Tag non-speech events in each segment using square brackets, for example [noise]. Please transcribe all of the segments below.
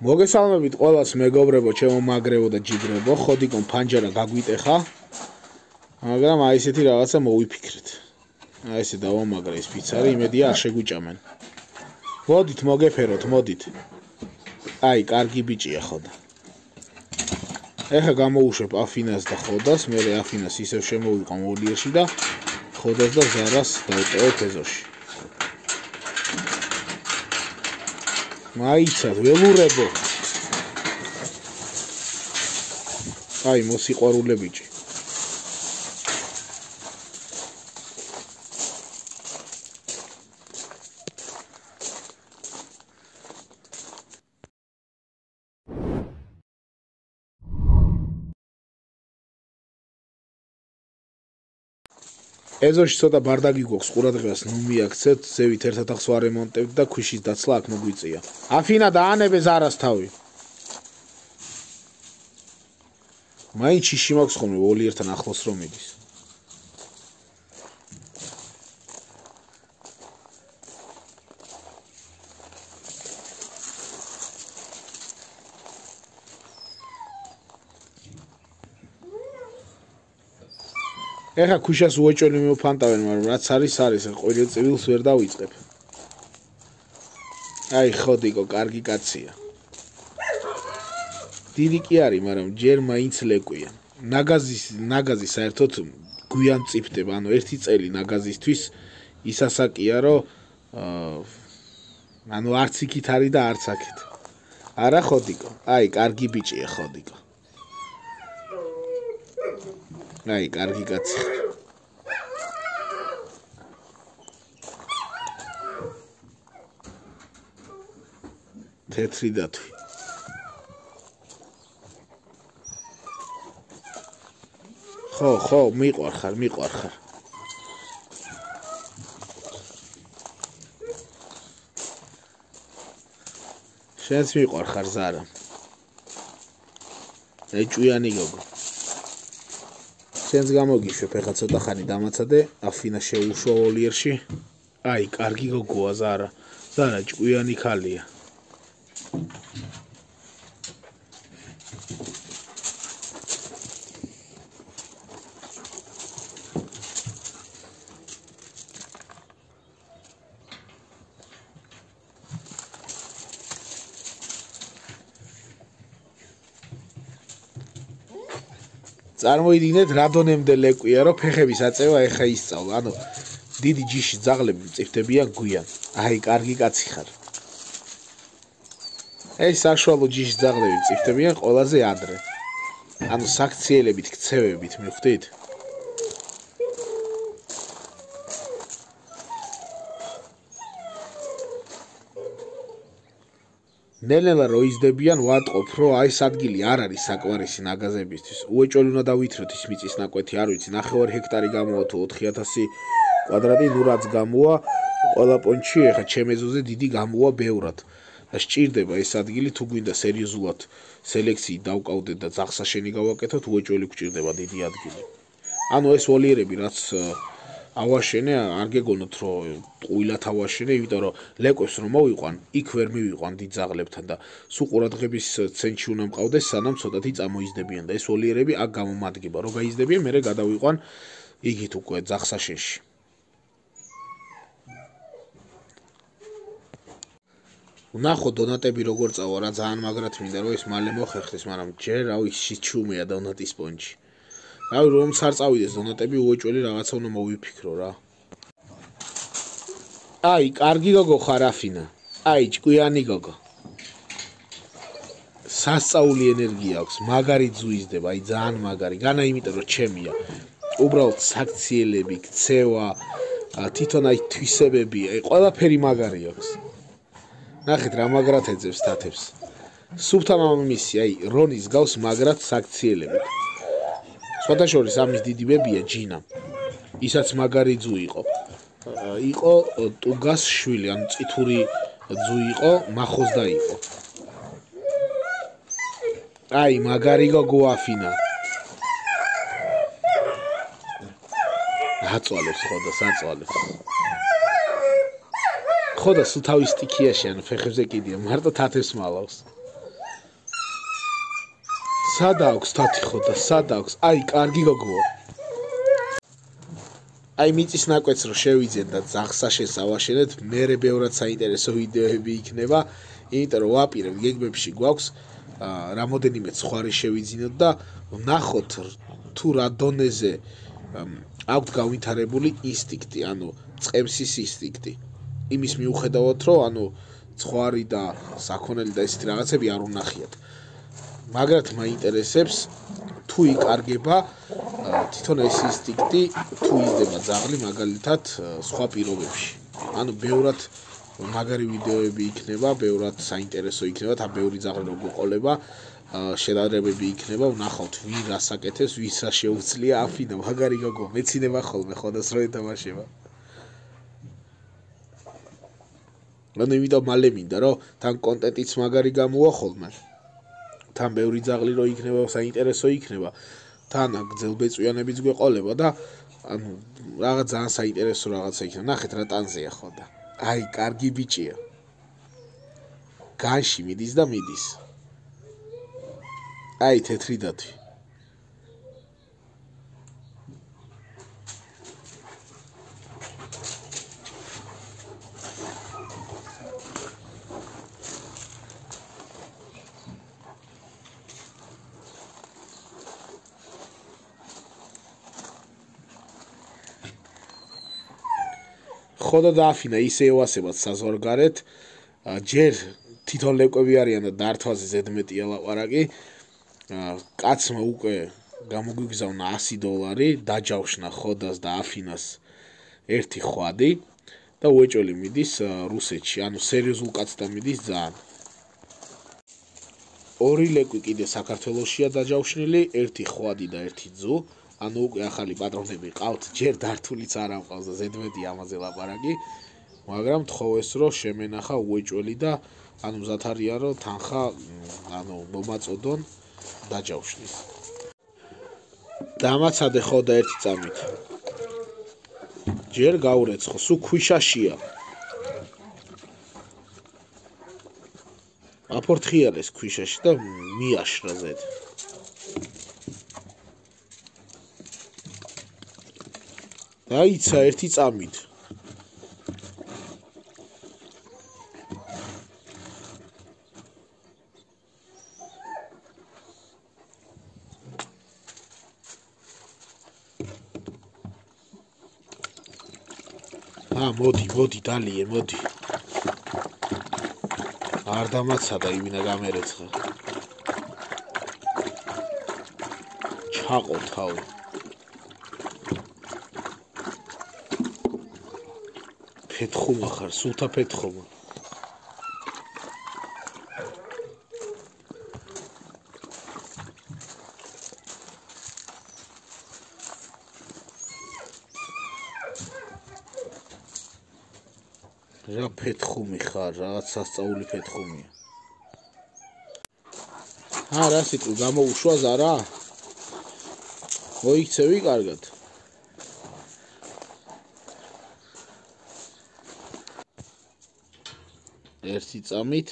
მოგესალმებით ყველას მეგობრებო, ჩემო მაგრებო და ჯიგრებო, ხოდიკონ ფანჯარა გაგვიტეხა. მაგრამ აი ესეთი რაღაცა მოვიფიქრეთ. აი ესე დავამაგრე ეს ფიცარი, იმედია არ შეგვიჭამენ. მოდით მოგეფეროთ, მოდით. აი, კარგი ბიჭია ხოდა. ეხა გამოუშვებ აფინას და ხოდას, მე აფინას ისევ შემოვიყო მოლიერში და ხოდას და ზარას დავტოვებ ეზოში. მაიცა ველურებო. აი მოსიყვარულე ბიჭი ეზოში ცოტა ბარდაგი გვაქვს ყურადღებას ნუ მიაქცეთ ზევით ერთად ახს ვარემონტებთ და ქვიშის დაცლა აქ მოგვიწია. აფინა დაანებე ზარას თავი. მაინც შიში მაქვს ხოლმე ოლიერთან ახლოს რომ მიდის ეხა ქუშას უეჭველი მოფანტავენ, მაგრამ რაც არის არის, ყოველ წივილს ვერ დავიწყებ. აი ხოდიკო, კარგი კაცია. დიდი კი არის, მაგრამ ჯერ მაინც ლეკვია. ნაგაზის ნაგაზი საერთოდ გვიან წიფდება, ანუ ერთი წელი ნაგაზისთვის ისასაკია, რომ ანუ არც იქით არის და არც აქეთ. არა ხოდიკო, აი კარგი ბიჭია ხოდიკო. აი, კარგი კაცი. თეთრი დათვი. ხო, ხო, მიყვარ ხარ, მიყვარ ხარ. შენს მიყვარ ხარ ზარა. ეჭვიანი გოგო. შენს გამოგიშვებ. ეხა ცოტა ხანი დამაცადე. აფინა შეუშვა ოლიერში. აი კარგი გოგოა ზარა. ზარა ჭკვიანი ხალია წარმოიდგინეთ რა დონემდე ლეკვია რომ ფეხების აწევა ეხა ისწავლა. ანუ დიდი ჯიში ძაღლები წიფდებიან გვიან. აი კარგი კაცი ხარ ეს საშუალო ჯიში ძაღლები წიფდებიან ყველაზე ადრე. ანუ საქციელებით ქცევებით მიხვდით ნელ-ნელა რო იზდებიან ვატყობ რომ აი ეს ადგილი არ არის საკვარისი ნაგაზებისთვის. უეჭველი უნდა დავითროთ ის მიწის ნაკვეთი არ ვიცი 9 ჰექტარი გამოვა თუ 4000 კვადრატი ნუ რაც გამოვა ყველა პონჩი ეხა ჩემეზოზე დიდი გამოვა ბევრად. სჭირდება ეს ადგილი თუ გვინდა სერიოზულად სელექციი დავკავდეთ და ძახსაშენი გავაკეთოთ უეჭველი გვჭირდება დიდი ადგილი. ანუ ეს ოლიერები რაც ავაშენე, არ გეგონოთ რომ ყვილად ავაშენე, იმიტომ რომ ლეკვებს რომ მოვიყვან, იქ ვერ მივიყვან დიძაღლებთან და სულ ყურადღების ცენტრში უნდა მყავდეს, სანამ ცოტათი წამოიზდებიან და ეს ოლიერები აქ გამომადგება. რო გაიზდებიან, მე გადავიყვან იგით უკვე ძახსაშენში. ნახო დონატები როგორ წავა რა ძალიან მაგრად მინდა რომ ეს მალე მოხერხდეს, მაგრამ ჯერ რავი შიჩუმია დონატის პონჩი. რავი რომ არ წავიდეს დონატები უეჭველი რაღაცა უნდა მოვიფიქრო რა. აი კარგი გოგო ხარ აფინა აი ჭკვიანი გოგო. სასწაული ენერგია აქვს მაგარი ძუიზდება აი ძალიან მაგარი. განა იმიტომ რომ ჩემია. უბრალოდ საქციელები ქცევა თვითონ აი თვისებები აი ყველაფერი მაგარი აქვს. ნახეთ რა მაგრად ეძებს თათებს. სუფთა მამამისი აი რონის გავს მაგრად საქციელები სხვადასხვა ამის დიდი ბებია ჯინა. ისაც მაგარი ძუ იყო. იყო ტუგას შვილი ან წითური ძუ იყო מחოზდა იყო. აი მაგარი გოგო აფინა აწვალებს ხოდა საწვალებს. ხოდა სულ თავის სტიქიაში ან ფეხებზე კიდია მარტო თათებს მალავს სადა აქვს თათი ხო და სადა აქვს? აი, კარგი გოგოა. აი მიწის ნაკვეთს რო შევიძენ და ზახსაშენს ავაშენეთ, მე რე ბევრად საინტერესო ვიდეოები იქნება, იმიტომ რომ ვაპირებ გეგმებში გვაქვს აა რამოდენიმე ცხარი შევიძინოთ და ვნახოთ თუ რა დონეზე აქვთ გავითარებული ინსტინქტი, ანუ წემსის ინსტინქტი. იმის მიუხედავად, რომ ანუ ცხარი და საქონელი და ესეთი რაღაცები არ უნახიათ. მაგრად მაინტერესებს თუ იკარგება თვითონ ეს ინსტინქტი თუ იზრდება ძაღლი მაგალითად სხვა პირობებში. ანუ ბევრად მაგარი ვიდეოები იქნება, ბევრად საინტერესო იქნება, თან ბევრი ძაღლი როგორ ყოლება, შედარებები იქნება, ვნახავთ ვინ რასაკეთებს, ვის რა შეუძლია აფინა, მაგარი გოგო, მეცინება ხოლმე ხოდას რო ეთამაშება. ანუ იმიტომ მალე მინდა რომ თან კონტენტიც მაგარი გამოვა ხოლმე. თან ბევრი ძაღლი რო იქნება, საინტერესო იქნება. თან გძელბეწვიანებიც გვეყოლება და ანუ რაღაც ძალიან საინტერესო რაღაცა იქნება. ნახეთ რა ტანზეა ხო და. აი, კარგი ბიჭია. განში მიდის და მიდის. აი, თეთრი დათვი. ხოდა დააფინა ისე ევასებად საზღვარგარეთ. ჯერ თვითონ ლეკვები არიან და დართვაზე ზედმეტია ლაპარაკი კაცმა უკვე გამოგვიგზავნა 100 დოლარი დაჯავშნა ხოდას და აფინას ერთი ხვადი და უეჭველი მიდის რუსეთში. ანუ სერიოზულ კაცთან მიდის ძალიან. ორი ლეკვი კიდე საქართველოსია დაჯავშნილი ერთი ხვადი და ერთი ძუ ანუ უკვე ახალი პატრონები ყავთ, ჯერ დართულიც არ ამყავს და ზედმეტი ამაზე ლაპარაკი, მაგრამ თხოვეს რომ შემენახა უეჭველი და ანუ მზად არიან რომ თანხა ანუ მომაწოდონ დაჯავშნის. დამაცადე ხო და ერთი წამით. ჯერ გაურეცხო, სუ ქვიშაშია. აფორთხიალეს ქვიშაში და მიაშრა ზედ. დაიცა ერთი წამით. ა მოდი მოდი დალიე მოდი. არ დამაცადა იმინა გამერეცხა ჩაყო თავი ფეთხუმა ხარ, სულთა ფეთხუმა. რა ფეთხუმი ხარ, რაღაც სასწაული ფეთხუმია. ა რა სიტყვი გამოუშვა ზარა? მოიქცევი კარგად. ერთი წამით.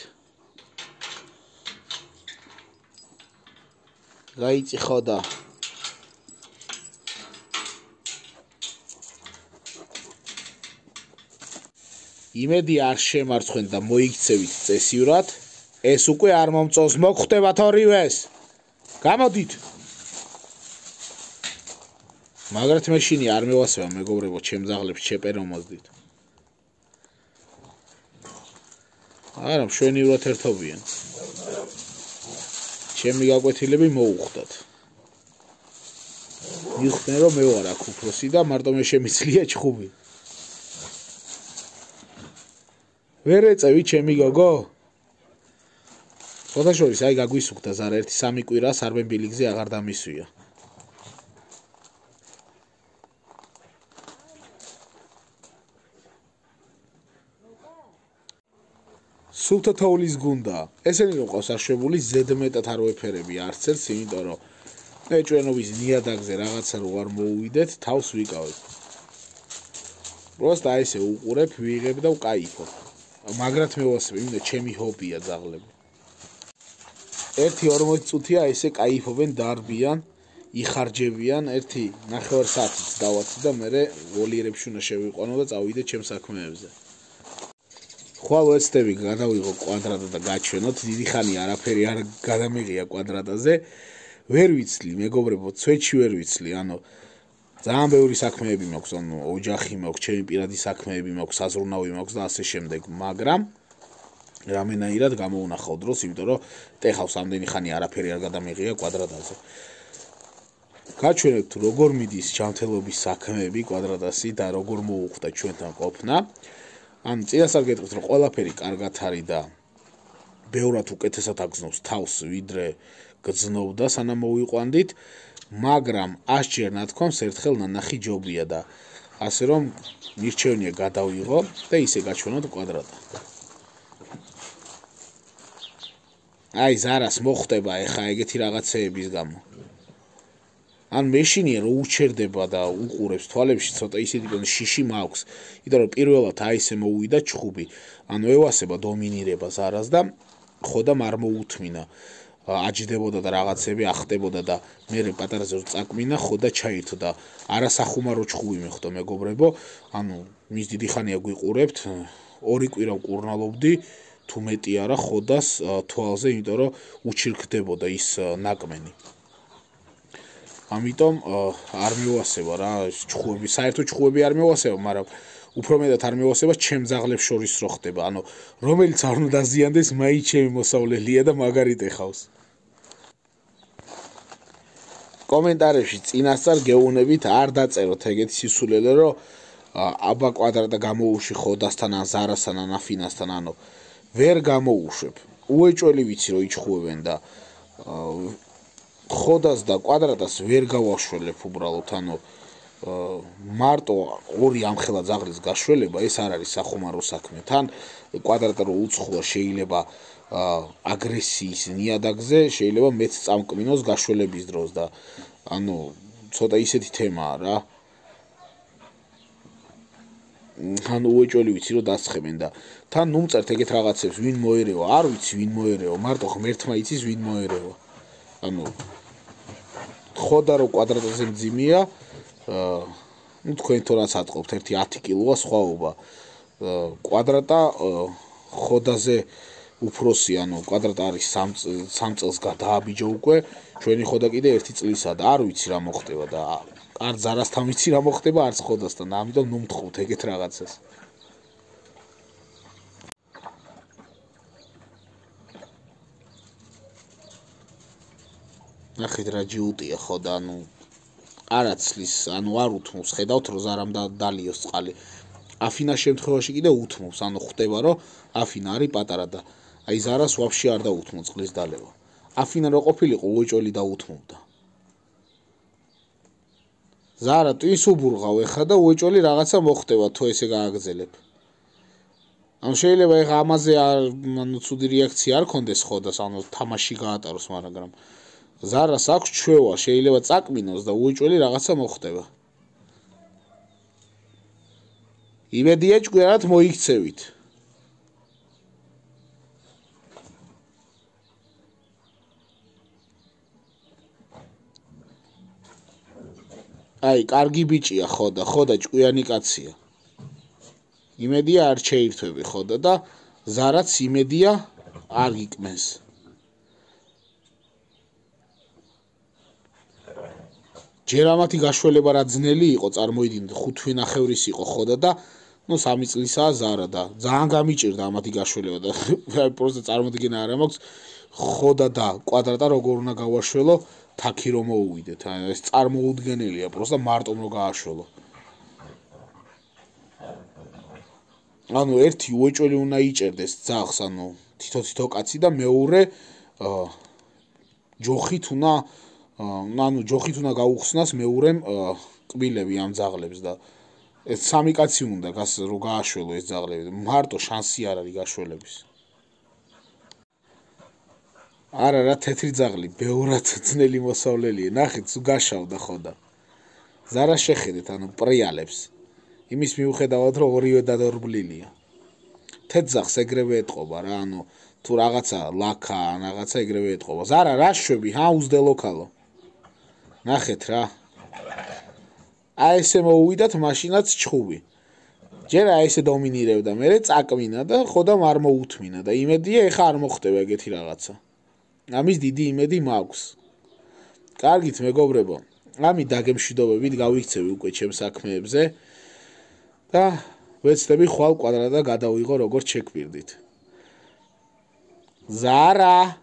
გაიწიხო და იმედი არ შემარცხენ და მოიქცევით წესიურად. ეს უკვე არ მომწონს. მოგხვდებათ ორივეს. გამოდით. მაგრათ მეშინი არ მევასება მეგობრებო ჩემ ზაღლებს შეპერომოძდით არა მშვენივრად ერთობიან. ჩემი გაკვეთილები მოუხდათ მიხდნენ რომ მე ვარ აქ უფროსი და მარტო მე შემიძლია ჩხუბი. ვერ ეწევი ჩემი გოგო. ფოტოშოპის აი გაგვისუქდა ზარა ერთი სამი კვირას არბენ ბილიგზე აღარ დამისვია სულთა თოვლის გუნდა. ესენი რომ ყავს აშვებული ზედმეტად არ ვეფერები არც ერთს, იმიტომ რომ ეჭვენობის ნიადაგზე რაღაცა რო არ მოუვიდეთ, თავს ვიკავებ. პროსტა აი ესე უყურებ, ვიღებ და ვკაიფობ. მაგრად მევასება, იმდა ჩემი ჰობია ძაღლები. 1.40 წუთია ესე кайფობენ, დარბიან, იხარჯებიან, 1.9 საათიც დავათი და მე ვოლიერებში უნდა შევიყვანო და წავიდე ჩემ საქმეებზე. ხვალ ვეცდები გადავიღო კვადრატა და გაჩვენოთ დიდი ხანი არაფერი არ გადამიღია კვადრატაზე. ვერ ვიცლი მეგობრებო ცვეჩი ვერ ვიცლი. ანუ ძალიან ბევრი საქმეები მაქვს. ანუ ოჯახი მაქვს ჩემი პირადი საქმეები მაქვს საზრუნავი მაქვს და ასე შემდეგ. მაგრამ რამენაირად გამოუნახავ დროს იმიტომ რომ ტეხავს ამდენი ხანი არაფერი არ გადამიღია კვადრატაზე. გაჩვენებთ როგორ მიდის ჯანმრთელობის საქმეები კვადრატასი და როგორ მოუხდა ჩვენთან ყოფნა. ან წინასწარ გეტყვით რომ ყველაფერი კარგად არის და ბევრად უკეთესად აგზნობს თავს ვიდრე გზნობდა სანამ მოვიყვანდით, მაგრამ 100 ჯერ ნათქვამს ერთხელ ნანახი ჯობია და ასე რომ მირჩევნია გადავიღო და ისე გაჩვენოთ კვადრატა. აი ზარას მოხდება ეხა ეგეთი რაღაცეების გამო. ან მეშინია რომ უჩერდება და უყურებს თვალებში ცოტა ისეთი კონ შიში მაქვს. იმიტომ რომ პირველად აი ესე მოუვიდა ჩხუბი ანუ ევასება დომინირებას არას და ხოდამ არ მოუთმინა აჯდებოდა და რაღაცები ახტებოდა და მე პატარაზე წაკმინა ხოდა ჩაირთო და არასახუმარო ჩხუბი მეხვდა მეგობრებო. ანუ მის დიდი ხანია გვიყურებთ. ორი კვირა ვკურნალობდი თუ მეტი არა ხოდას თვალზე იმიტომ რომ უჩირქდებოდა ის ნაკმენი ამიტომ არ მევასება რა ჩხუები საერთო ჩხუები არ მევასება მაგრამ უფრო მეტად არ მევასება ჩემ ზაღლებს შორის რო ხდება. ანუ რომელიც არ უნდა დაზიანდეს მაინც ჩემი მოსავლელია და მაგარით ეხავს. კომენტარებში წინასწარ გეუნებით არ დაწეროთ ეგეთი სისულელე რომ აბა კვადრატა გამოუში ხოდასთან ან ზარასთან ან აფინასთან ანუ ვერ გამოუშვებ. უეჭველი ვიცი რომ იჩხუებენ და ხოდას და კვადრატას ვერ გავაშველებ უბრალოდ ანუ მარტო ორი ამხელა ზაღრის გაშველება ეს არ არის სახომარო საქმე. თან კვადრატა რო უცხოა შეიძლება აგრესიის ნიადაგზე შეიძლება მეც წამკმინოს გაშველების დროს და ანუ ცოტა ისეთი თემაა რა ანუ უეჭველი ვიცი რომ დასხებენ და თან ნუმწერთ ეგეთ რაღაცებს ვინ მოერევა არ ვიცი ვინ მოერევა მარტო ღმერთმა იცის ვინ მოერევა ანუ ხოდა რო კვადრატზე მძიმეა ну თქვენ თორაც ატყობთ ერთი 10 კილოა სხვაობა. კვადრატა ხოდაზე უფროსი ანუ კვადრატა არის 3 3 წელს გადააბიჯო უკვე ჩვენი ხოდა კიდე 1 წლისა და არ ვიცი რა მოხდება და არ ზარასთან ვიცი რა მოხდება არც ხოდასთან და ამიტომ ნუ მთხოვთ ეგეთ რაღაცას ნახეთ რა ჯიუტია ხო და ანუ არაცლის ანუ არ უთმობს ხედავთ რომ ზარამ და დალიოს წყალი. აფინა შემთხვევაში კიდე უთმობს ანუ ხვდება რომ აფინა არის პატარა და აი ზარას ვაფშე არ დაუთმო წყლის დალევა. აფინა რო ყოფილიყო უეჭოლი დაუთმობდა. ზარა ტვის უბურღავ ეხა და უეჭოლი რაღაცა მოხდება თუ ესე გააგზელებ ან შეიძლება ეხა ამაზე არ ანუ ცუდი რეაქცია არ კონდეს ხო და ანუ თამაში გაატაროს მაგრამ ზარას აქვს ჩვევა, შეიძლება წაკმინოს და უეჭველი რაღაცა მოხდება. იმედია ჭკვიანად მოიქცევით. აი, კარგი ბიჭია ხო და ხო და ჭკვიანი კაცია. იმედია არ შეირთვები ხო და ზარაც იმედია არ გიკმენს. ჯერ ამათი გაშველება რა ძნელი იყო წარმოიდგინეთ ხუთვი ნახევრის იყო ხოდა და ну 3 წლისაა ზარა და ძალიან გამიჭირდა ამათი გაშველება და [laughs] პროცესი წარმოიდგინა არა მაქვს ხოდა და კვადრატა როგორ უნდა გავაშველო თაკი რომ მოუვიდეთ ეს წარმოუდგენელია პროცესი მარტო რომ გააშველო. ანუ ერთი უეჭველი უნდა იჭერდეს ძაღს ანუ თითო თითო კაცი და მეორე ჯოხით უნდა ანუ ჯოხით უნდა გაუხსნას მეორემ კბილები ამ ძაღლებს და ეს სამი კაცი უნდა გას რო გააშველო ეს ძაღლები. მარტო შანსი არ არის გაშველების. არა რა თეთრი ძაღლი ბევრად ძნელი მოსავლელია. ნახეთ თუ გაშავდა ხოდა. ზარა შეხედეთ ანუ პრიალებს. იმის მიუხედავად რომ ორივე დადორბლილია. თეთრ ძაღს ეგრევე ეთყობა რა ანუ თუ რაღაცა ლაკა ან რაღაცა ეგრევე ეთყობა. ზარა რა შვები, ჰა უზდე ლოკალო. ნახეთ რა. აი ესე მოუვიდათ მაშინაც ჩხუბი. ჯერ აი ესე დომინირებდა, მე წაკმინა და ხოდამ არ მოუთმინა და იმედია ეხა არ მოხდება ეგეთი რაღაცა. ამის დიდი იმედი მაქვს. კარგით მეგობრებო. ამი დაგემშვიდობებით გავიქცევი უკვე ჩემ საქმეებზე და ვეცდები ხვალ კვადრატა გადავიღო როგორც შეკვირდით. ზარა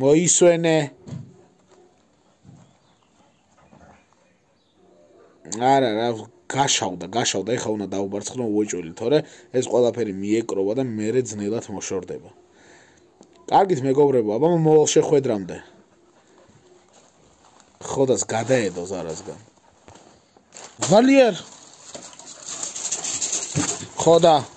მოისვენე არა რა გაშავდა გაშავდა ეხა უნდა დაუბარცხნო უეჭველი თორე. ეს ყველაფერი მიეკროვა და მეરે ძნელად მოშორდება. კარგით მეგობრებო აბა მოვალ შეხვედრამდე. ხოდას გადაედო ზარასგან. ვალიერ! ხოდა